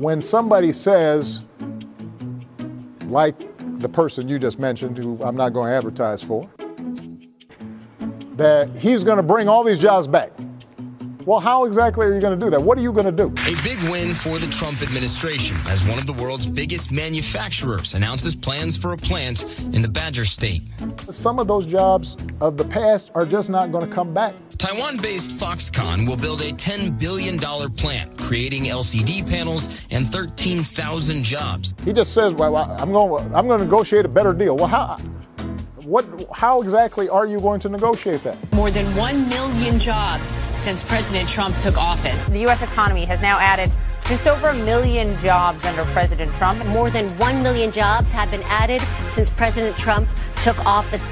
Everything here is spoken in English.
when somebody says, like the person you just mentioned, who I'm not going to advertise for, that he's going to bring all these jobs back. Well, how exactly are you going to do that? What are you going to do? A big win for the Trump administration as one of the world's biggest manufacturers announces plans for a plant in the Badger State. Some of those jobs of the past are just not going to come back. Taiwan based Foxconn will build a $10 billion plant, creating LCD panels and 13,000 jobs. He just says, well, I'm going, I'm going to negotiate a better deal. Well, how? What, how exactly are you going to negotiate that? More than 1 million jobs since President Trump took office. The U.S. economy has now added just over a million jobs under President Trump. More than 1 million jobs have been added since President Trump took office.